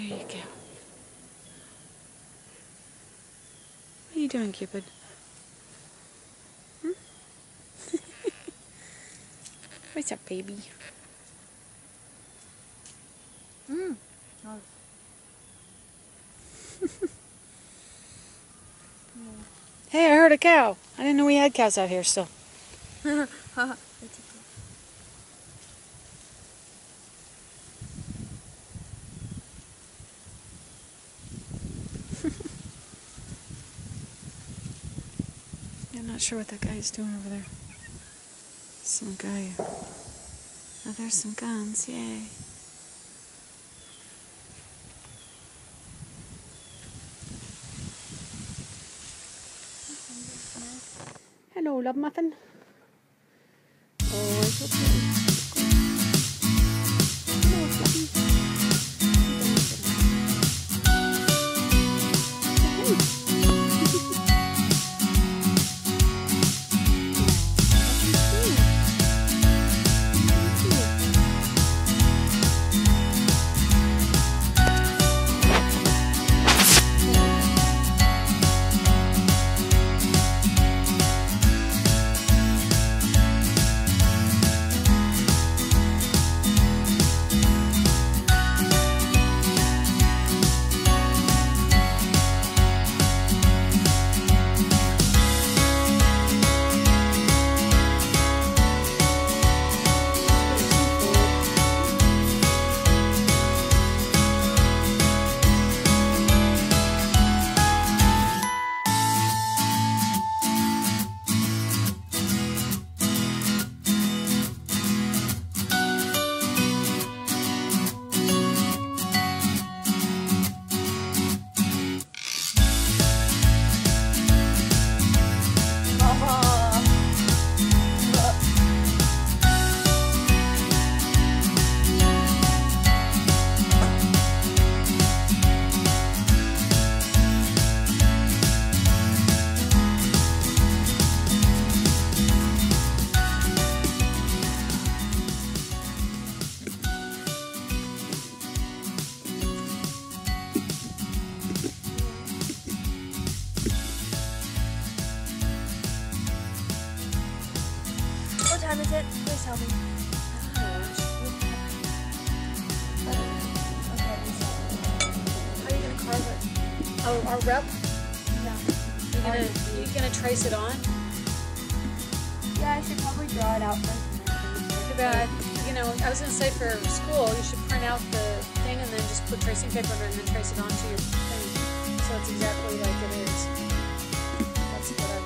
There you go. What are you doing, Cupid? Hmm? What's up, baby? Mm. Hey, I heard a cow. I didn't know we had cows out here still. not sure what that guy is doing over there. Some guy. Oh, there's some guns. Yay. Hello, love muffin. What time is it? Please tell me. Okay, please tell me. How are you gonna carve it? Oh, our rep? Yeah. You gonna you gonna trace it on? Yeah, I should probably draw it out first. Too bad. You know, I was gonna say for school, you should print out the thing and then just put tracing paper on it and then trace it onto your thing, so it's exactly like it is. That's what I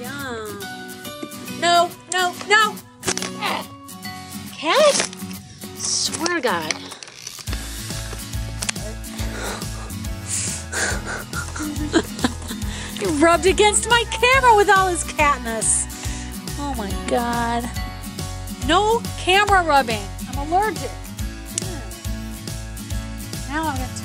Yum. No, no, no! Cat? Swear to God. he rubbed against my camera with all his catness. Oh my God. No camera rubbing. I'm allergic. Hmm. Now I'm gonna touch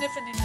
sniffing in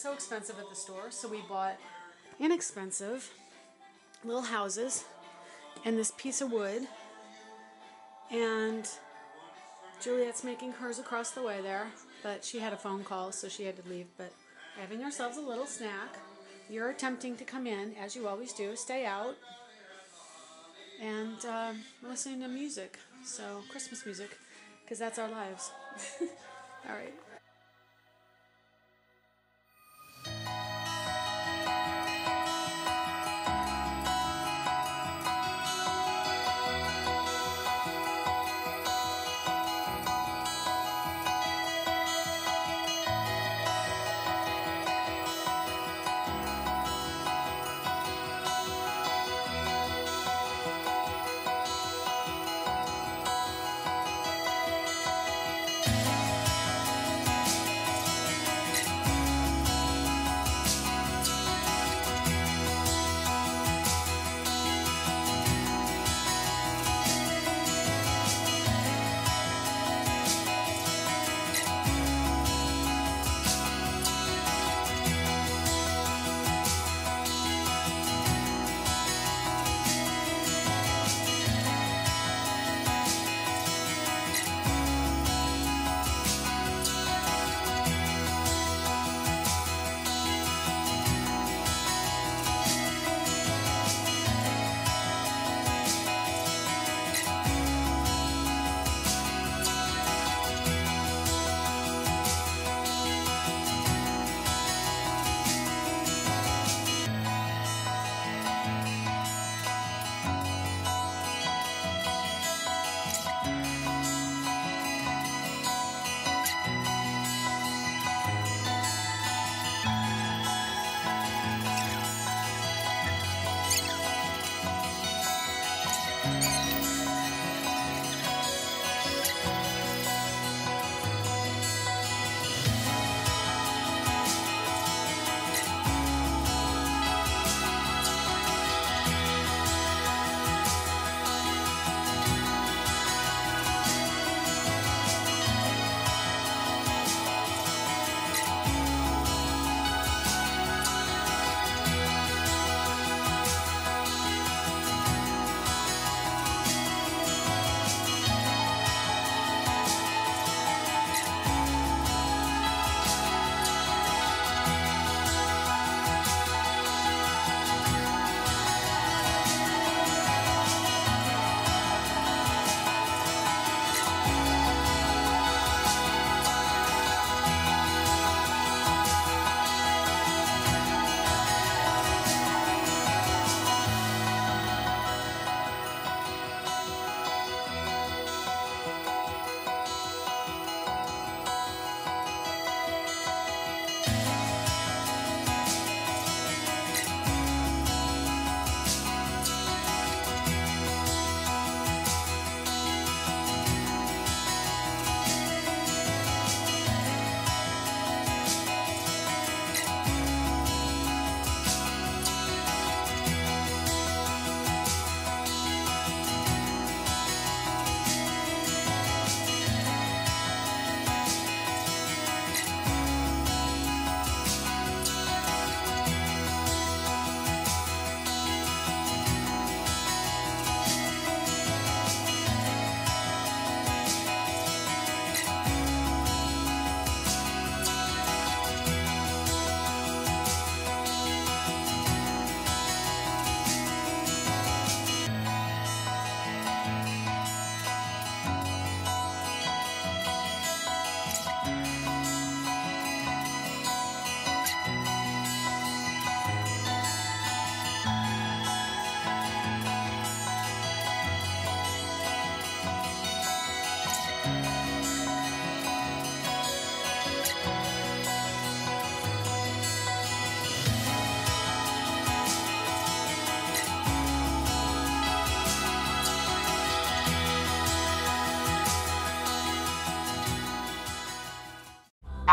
so expensive at the store. So we bought inexpensive little houses and this piece of wood. And Juliet's making hers across the way there, but she had a phone call, so she had to leave. But having ourselves a little snack. You're attempting to come in, as you always do. Stay out. And uh, listening to music. So, Christmas music, because that's our lives. All right.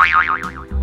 よよよよよ。